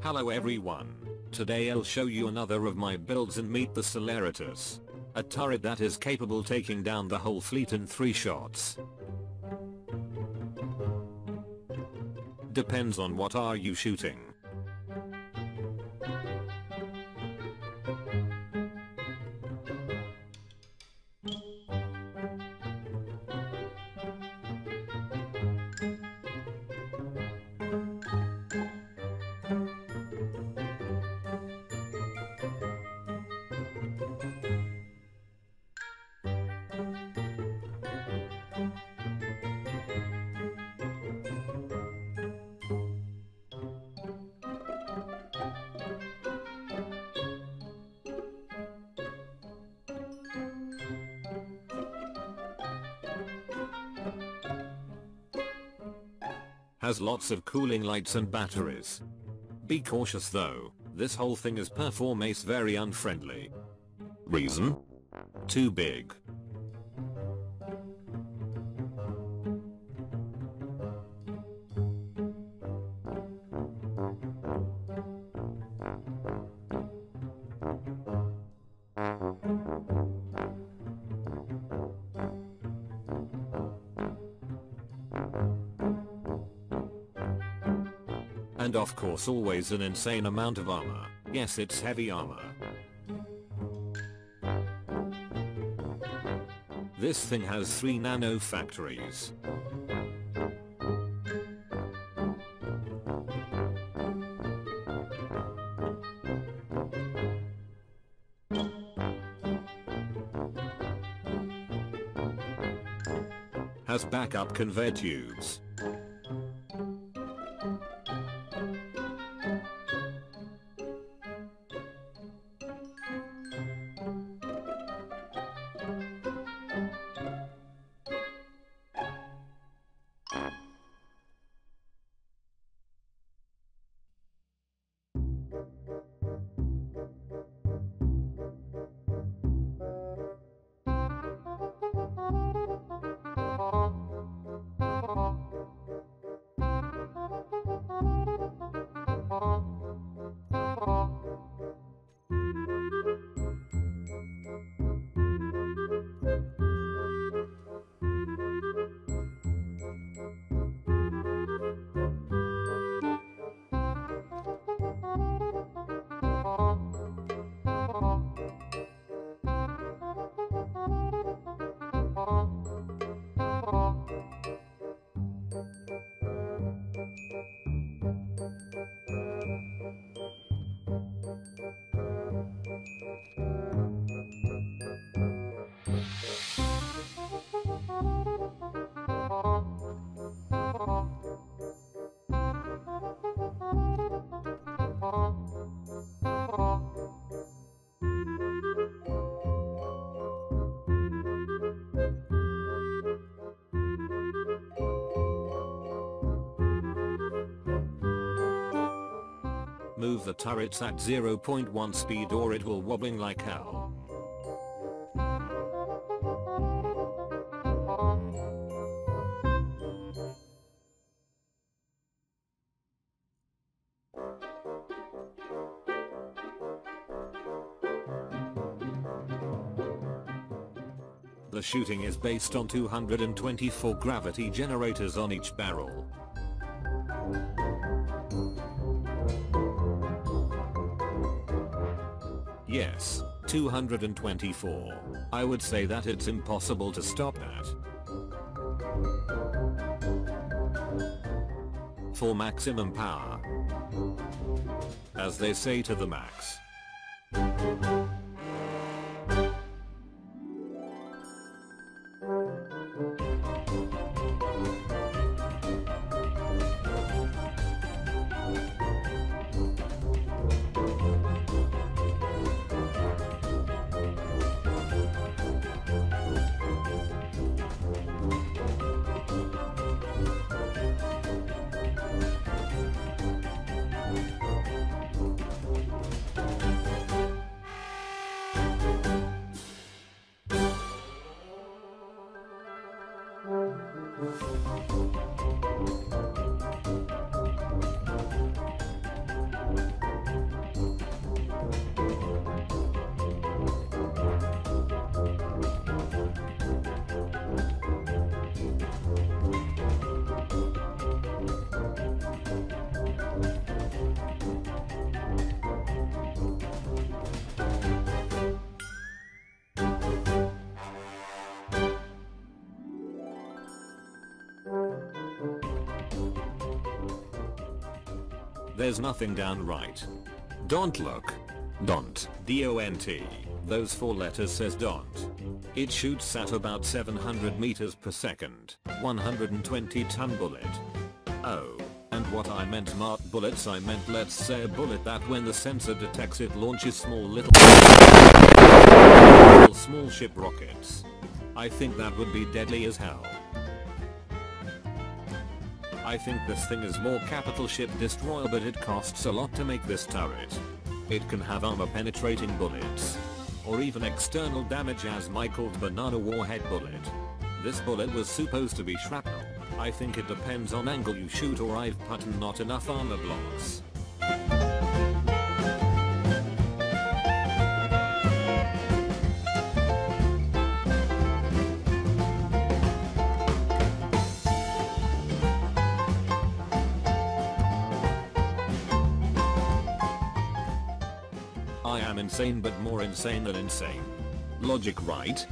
Hello everyone. Today I'll show you another of my builds and meet the Celeritas. A turret that is capable taking down the whole fleet in 3 shots. Depends on what are you shooting. Has lots of cooling lights and batteries. Be cautious though, this whole thing is performance very unfriendly. Reason? Too big. And of course always an insane amount of armor. Yes it's heavy armor. This thing has 3 nano factories. Has backup conveyor tubes. Move the turrets at 0.1 speed or it will wobbling like hell. The shooting is based on 224 gravity generators on each barrel. Yes, 224. I would say that it's impossible to stop that. For maximum power. As they say to the max. Thank you. There's nothing down right. Don't look. Don't. D-O-N-T. Those four letters says don't. It shoots at about 700 meters per second. 120 ton bullet. Oh. And what I meant smart bullets I meant let's say a bullet that when the sensor detects it launches small little small ship rockets. I think that would be deadly as hell. I think this thing is more capital ship destroyer but it costs a lot to make this turret. It can have armor penetrating bullets. Or even external damage as Michael's banana warhead bullet. This bullet was supposed to be shrapnel. I think it depends on angle you shoot or I've put not enough armor blocks. Insane but more insane than insane. Logic right?